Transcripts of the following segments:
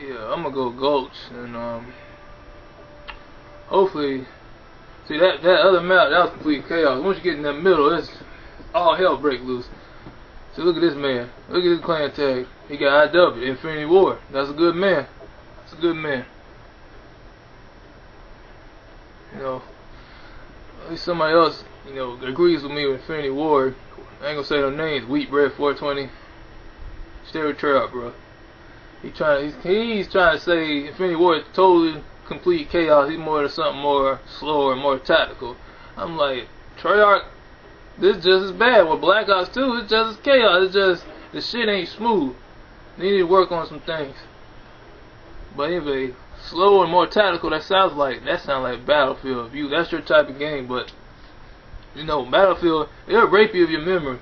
yeah, I'm gonna go Gulch and um, hopefully, see that that other map that was complete chaos. Once you get in that middle, it's all hell break loose. So look at this man. Look at his clan tag. He got IW, Infinity Ward. That's a good man. That's a good man. You know, at least somebody else, you know, agrees with me with Infinity Ward. I ain't gonna say no names. Wheat Bread 420. Stay Trap, bro. He trying. He's, he's trying to say Infinity Ward is totally complete chaos. He's more to something more slower, and more tactical. I'm like Treyarch. This just as bad with Black Ops 2. It's just as chaos. It's just the shit ain't smooth. They need to work on some things. But anyway, slow and more tactical. That sounds like that sounds like Battlefield. If you that's your type of game, but you know Battlefield it'll rape you of your memory.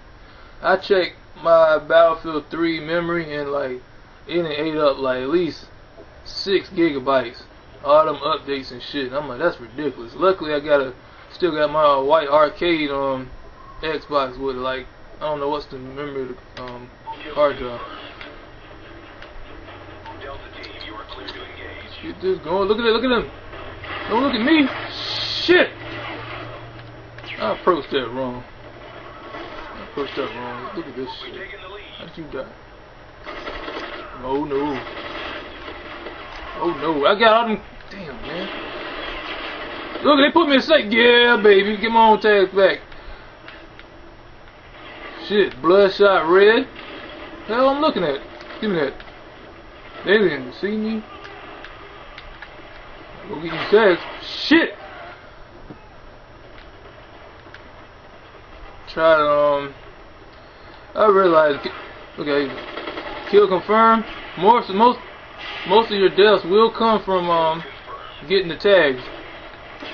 I checked my Battlefield 3 memory and like it ate up like at least six gigabytes. All them updates and shit. I'm like, that's ridiculous. Luckily, I got a still got my white arcade um Xbox with like I don't know what's the memory of the um, hard drive. Get this going. Look at it. Look at him. Don't look at me. Shit. I approached that wrong. I approached that wrong. Look at this shit. How'd you die? Oh no. Oh no. I got all them. Damn, man. Look, they put me in safe. Yeah, baby. Get my own tags back. Shit. Bloodshot red. Hell, I'm looking at. Give me that. They didn't see me. Go get these tags. Shit. Try to, um. I realized. Okay. Kill confirm. Most most most of your deaths will come from um getting the tags.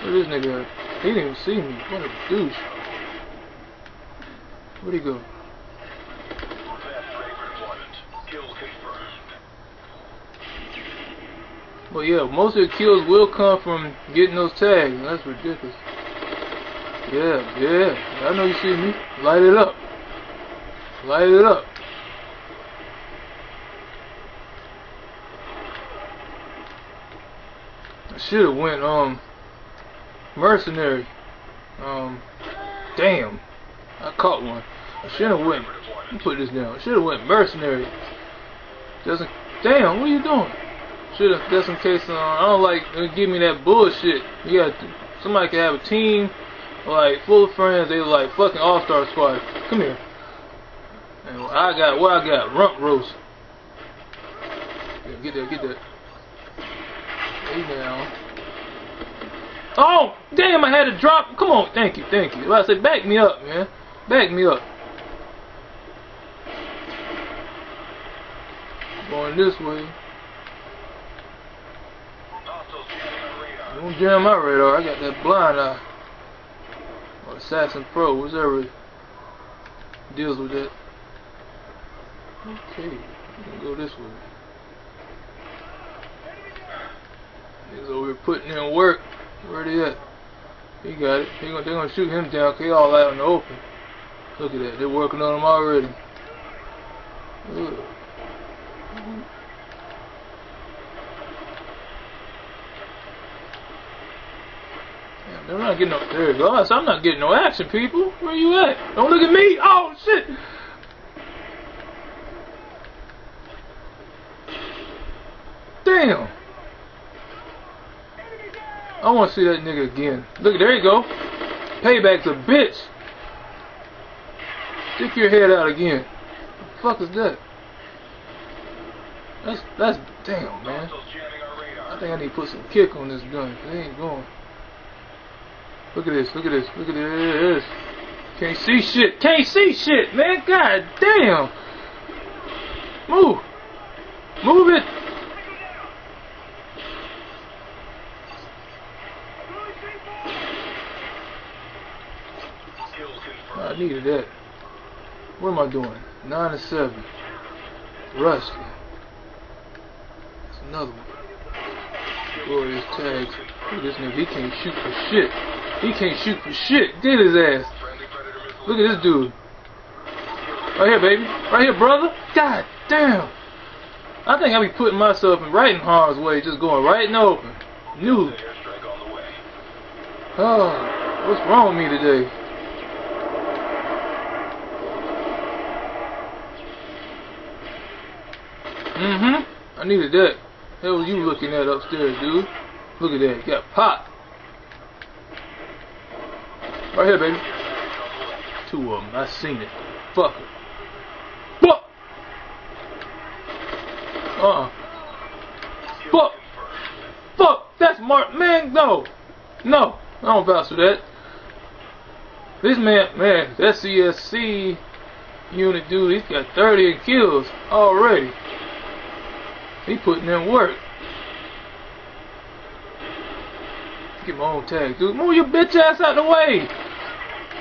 Where this nigga? He didn't even see me. What a douche. Where'd he go? But yeah, most of the kills will come from getting those tags. That's ridiculous. Yeah, yeah. I know you see me. Light it up. Light it up. Should have went um mercenary. Um damn. I caught one. I should have went put this down. Should have went mercenary. Doesn't damn, what are you doing? Should have just in case uh, I don't like uh, give me that bullshit. You got somebody can have a team like full of friends, they like fucking all star squad. Come here. And I got what I got, rump roast. Yeah, get that, get that. Oh, damn, I had to drop. Come on, thank you, thank you. Well, I said, back me up, man. Back me up. Going this way. Don't jam my radar. I got that blind eye. Or Assassin Pro, whatever deals with that. Okay, go this way. He's over here putting in work. Where they at? He got it. They gonna, they gonna shoot him down. He all out in the open. Look at that. They're working on him already. Damn, they're not getting no. There you go. I'm not getting no action, people. Where you at? Don't look at me. Oh shit. Damn. I want to see that nigga again. Look, there you go. Payback's a bitch. Stick your head out again. The fuck is that? That's, that's, damn, man. I think I need to put some kick on this gun. It ain't going. Look at this, look at this, look at this. Can't see shit. Can't see shit, man. God damn. Move. Move it. I What am I doing? 9 to 7. Rusty. That's another one. Glorious tags. Look at this nigga. He can't shoot for shit. He can't shoot for shit. Did his ass. Look at this dude. Right here, baby. Right here, brother. God damn. I think I'll be putting myself in right in harm's way, just going right and open. New. Oh, what's wrong with me today? Mm-hmm. I needed that. Hell was you looking at upstairs, dude? Look at that. Got pop. Right here, baby. Two of them. I seen it. Fuck it. Fuck! Uh-uh. Fuck! Fuck! That's Mark. Man, no! No! I don't vouch for that. This man, man, that CSC unit dude, he's got 30 kills already. He putting in work. Get my own tag, dude. Move your bitch ass out of the way.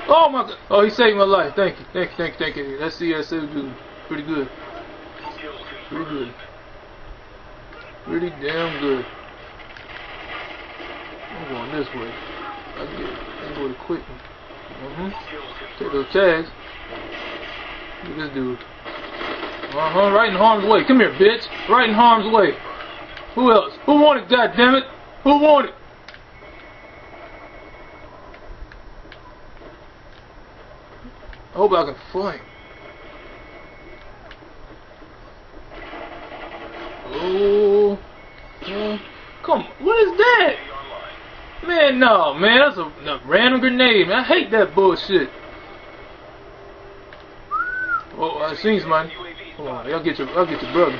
Oh my god. Oh, he saved my life. Thank you. Thank you. Thank you. Thank you. That CSC dude. Pretty good. Pretty good. Pretty damn good. I'm going this way. I get it. I go the quick. Mm-hmm. Take those tags. Look at this dude. Uh-huh, right in harm's way. Come here, bitch. Right in harm's way. Who else? Who wanted, goddammit? Who wanted? I hope I can flank. Oh. Come What is that? Man, no, man. That's a, a random grenade, man. I hate that bullshit. Oh, I seen somebody. Hold on, y'all get your, y'all get your brother.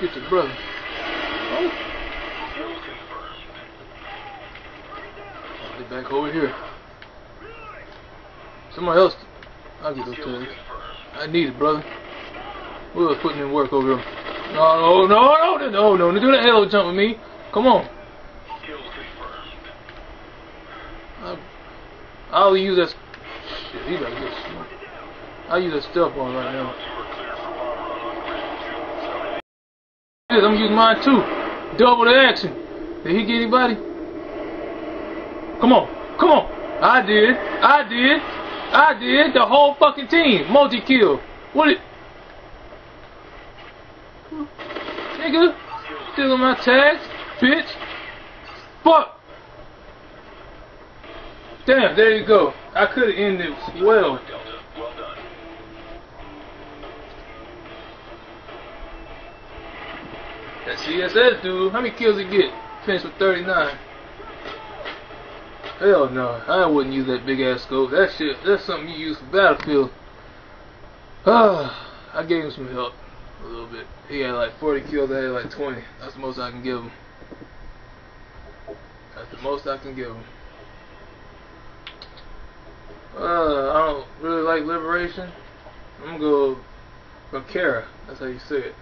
Get your brother. Oh. Get back over here. Somebody else. I'll get those tags. I need it, brother. We was putting in work over here. No, no, no, no, no, no, no, do that halo jump with me. Come on. I'll, I'll use that. Shit, he better get smoked. I'll use that stuff on right now. I'm gonna use mine too. Double the action. Did he get anybody? Come on, come on. I did. I did. I did. The whole fucking team. Multi kill. What it? Nigga. Stealing my tags. Bitch. Fuck. Damn, there you go. I could have ended well. That CSS dude, how many kills he get? Finished with 39. Hell no, I wouldn't use that big ass scope. That shit, that's something you use for Battlefield. Ah, I gave him some help a little bit. He had like 40 kills, I had like 20. That's the most I can give him. That's the most I can give him. Uh, I don't really like Liberation. I'm gonna go Kara. That's how you say it.